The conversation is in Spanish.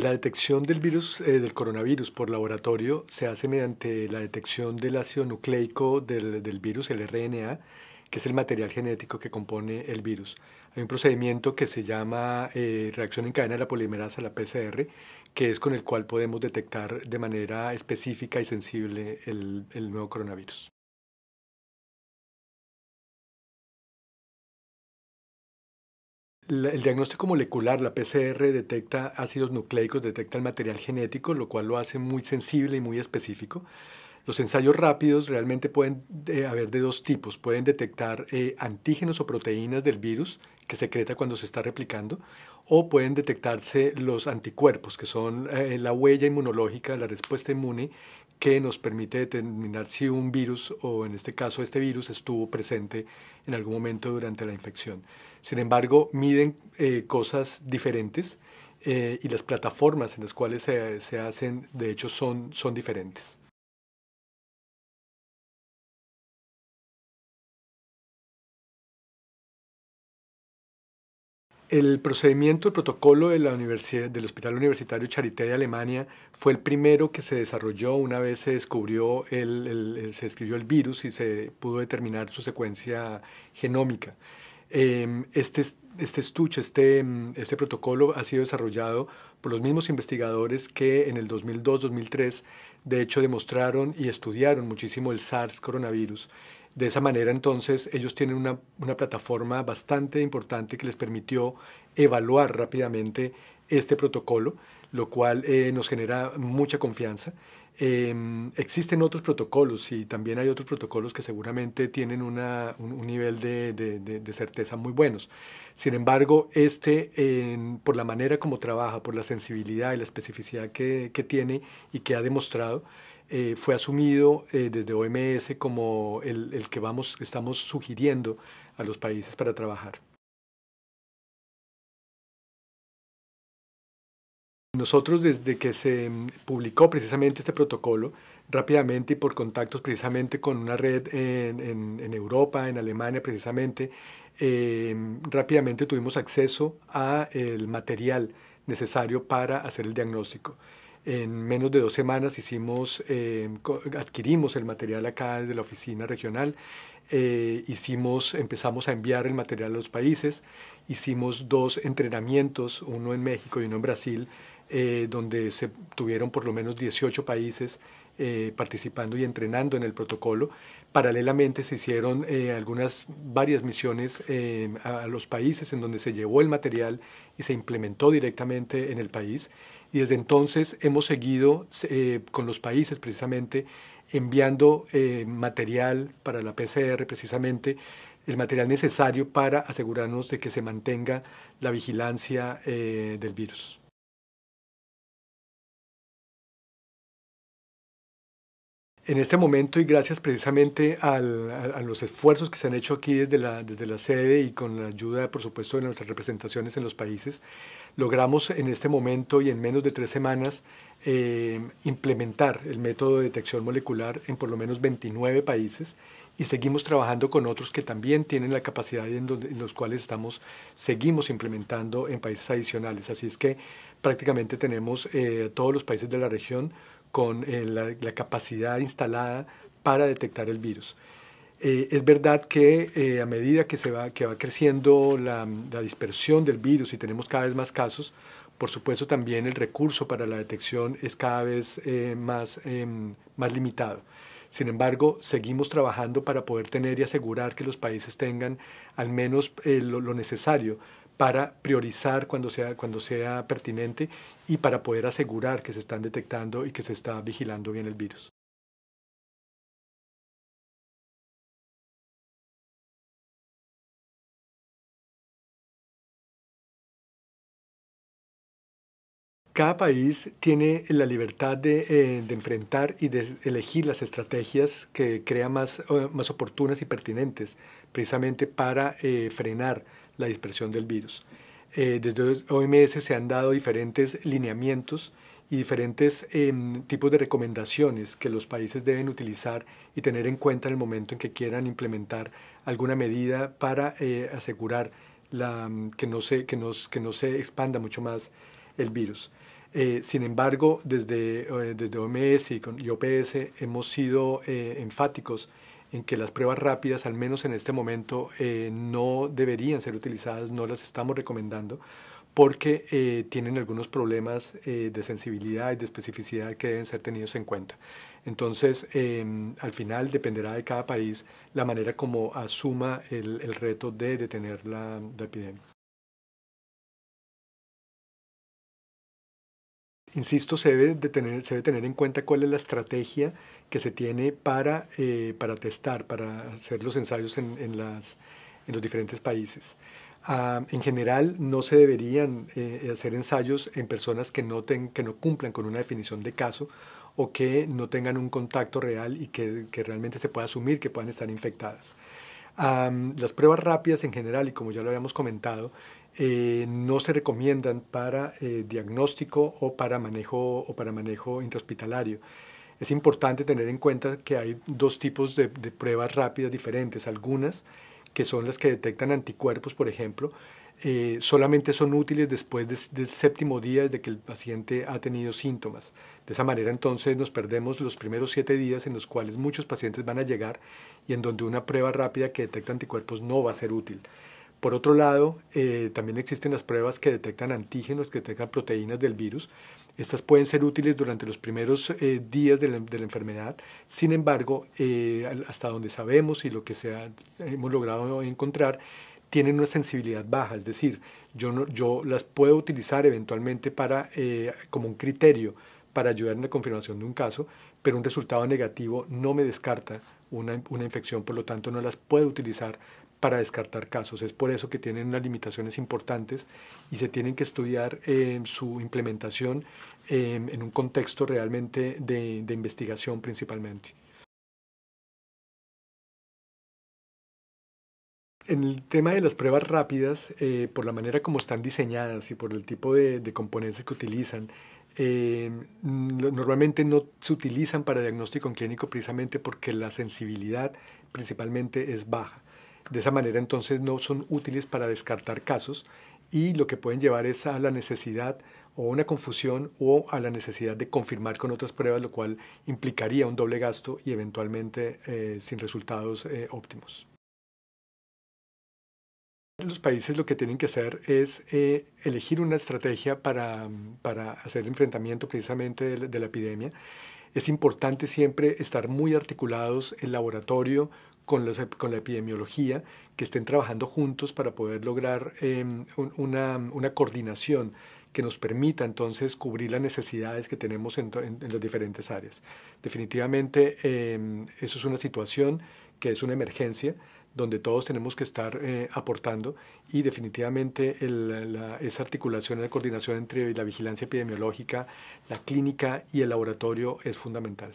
La detección del virus, eh, del coronavirus por laboratorio se hace mediante la detección del ácido nucleico del, del, virus, el RNA, que es el material genético que compone el virus. Hay un procedimiento que se llama eh, reacción en cadena de la polimerasa, la PCR, que es con el cual podemos detectar de manera específica y sensible el, el nuevo coronavirus. El diagnóstico molecular, la PCR, detecta ácidos nucleicos, detecta el material genético, lo cual lo hace muy sensible y muy específico. Los ensayos rápidos realmente pueden haber de dos tipos. Pueden detectar eh, antígenos o proteínas del virus que secreta cuando se está replicando, o pueden detectarse los anticuerpos, que son eh, la huella inmunológica, la respuesta inmune, que nos permite determinar si un virus, o en este caso este virus, estuvo presente en algún momento durante la infección. Sin embargo, miden eh, cosas diferentes eh, y las plataformas en las cuales se, se hacen, de hecho, son, son diferentes. El procedimiento, el protocolo de la universidad, del Hospital Universitario Charité de Alemania fue el primero que se desarrolló una vez se descubrió, el, se describió el virus y se pudo determinar su secuencia genómica. Em, este, este estuche, este, este protocolo ha sido desarrollado por los mismos investigadores que en el 2002-2003 de hecho demostraron y estudiaron muchísimo el SARS coronavirus. De esa manera, entonces, ellos tienen una, una, plataforma bastante importante que les permitió evaluar rápidamente este protocolo, lo cual eh, nos genera mucha confianza. Em, existen otros protocolos y también hay otros protocolos que seguramente tienen un, nivel de, certeza muy buenos. Sin embargo, este, por la manera como trabaja, por la sensibilidad y la especificidad que, que tiene y que ha demostrado, eh, fue asumido eh, desde OMS como el, el, que vamos, estamos sugiriendo a los países para trabajar. Nosotros desde que se mm, publicó precisamente este protocolo, rápidamente y por contactos precisamente con una red en, en, en Europa, en Alemania precisamente, eh, rápidamente tuvimos acceso a el material necesario para hacer el diagnóstico. En menos de dos semanas hicimos, eh, adquirimos el material acá desde la oficina regional, eh, hicimos, empezamos a enviar el material a los países, hicimos dos entrenamientos, uno en México y uno en Brasil, eh, donde se tuvieron por lo menos 18 países participando y entrenando en el protocolo. Paralelamente se hicieron algunas, varias misiones a los países en donde se llevó el material y se implementó directamente en el país y desde entonces hemos seguido eh, con los países precisamente enviando eh, material para la PCR precisamente, el material necesario para asegurarnos de que se mantenga la vigilancia eh, del virus. En este momento y gracias precisamente a, los esfuerzos que se han hecho aquí desde la, desde la sede y con la ayuda, por supuesto, de nuestras representaciones en los países, logramos en este momento y en menos de tres semanas eh, implementar el método de detección molecular en por lo menos 29 países y seguimos trabajando con otros que también tienen la capacidad y en los cuales estamos, seguimos implementando en países adicionales. Así es que prácticamente tenemos eh, todos los países de la región con eh, la, la, capacidad instalada para detectar el virus. Eh, es verdad que eh, a medida que, se va, que va creciendo la, la, dispersión del virus y tenemos cada vez más casos, por supuesto también el recurso para la detección es cada vez eh, más, em, más limitado. Sin embargo, seguimos trabajando para poder tener y asegurar que los países tengan al menos lo, lo necesario para priorizar cuando sea, cuando sea pertinente y para poder asegurar que se están detectando y que se está vigilando bien el virus. Cada país tiene la libertad de, eh, enfrentar y de elegir las estrategias que crea más, más oportunas y pertinentes precisamente para eh, frenar la dispersión del virus. Eh, desde OMS se han dado diferentes lineamientos y diferentes eh, tipos de recomendaciones que los países deben utilizar y tener en cuenta en el momento en que quieran implementar alguna medida para eh, asegurar la, que, no se, que, nos, que no se expanda mucho más el virus. Eh, sin embargo, desde, eh, desde OMS y, con, OPS hemos sido eh, enfáticos en que las pruebas rápidas, al menos en este momento, no deberían ser utilizadas, no las estamos recomendando, porque tienen algunos problemas de sensibilidad y de especificidad que deben ser tenidos en cuenta. Entonces, em, al final dependerá de cada país la manera como asuma el, el reto de detener la, la epidemia. Insisto, se debe, tener, se debe tener en cuenta cuál es la estrategia que se tiene para, eh, para testar, para hacer los ensayos en, en, las, en los diferentes países. Ah, en general, no se deberían eh, hacer ensayos en personas que no, ten, que no cumplan con una definición de caso o que no tengan un contacto real y que, que realmente se pueda asumir que puedan estar infectadas. Ah, las pruebas rápidas en general, y como ya lo habíamos comentado, eh, no se recomiendan para eh, diagnóstico o para manejo o para manejo intrahospitalario. Es importante tener en cuenta que hay dos tipos de, pruebas rápidas diferentes. Algunas que son las que detectan anticuerpos, por ejemplo, eh, solamente son útiles después del séptimo día desde que el paciente ha tenido síntomas. De esa manera entonces nos perdemos los primeros siete días en los cuales muchos pacientes van a llegar y en donde una prueba rápida que detecta anticuerpos no va a ser útil. Por otro lado, eh, también existen las pruebas que detectan antígenos, que detectan proteínas del virus. Estas pueden ser útiles durante los primeros eh, días de la, enfermedad. Sin embargo, eh, hasta donde sabemos y lo que hemos logrado encontrar, tienen una sensibilidad baja. Es decir, yo, las puedo utilizar eventualmente para, como un criterio para ayudar en la confirmación de un caso, pero un resultado negativo no me descarta una infección, por lo tanto no las puedo utilizar para descartar casos. Es por eso que tienen unas limitaciones importantes y se tienen que estudiar eh, su implementación eh, en un contexto realmente de, investigación principalmente. En el tema de las pruebas rápidas, eh, por la manera como están diseñadas y por el tipo de, componentes que utilizan, normalmente no se utilizan para diagnóstico en clínico precisamente porque la sensibilidad principalmente es baja. De esa manera entonces no son útiles para descartar casos y lo que pueden llevar es a la necesidad o una confusión o a la necesidad de confirmar con otras pruebas, lo cual implicaría un doble gasto y eventualmente eh, sin resultados eh, óptimos. Los países lo que tienen que hacer es eh, elegir una estrategia para, para, hacer el enfrentamiento precisamente de la epidemia. Es importante siempre estar muy articulados el laboratorio con, la epidemiología, que estén trabajando juntos para poder lograr em, una, coordinación que nos permita entonces cubrir las necesidades que tenemos en, en, las diferentes áreas. Definitivamente em, eso es una situación que es una emergencia donde todos tenemos que estar eh, aportando y definitivamente esa articulación, esa coordinación entre la vigilancia epidemiológica, la clínica y el laboratorio es fundamental.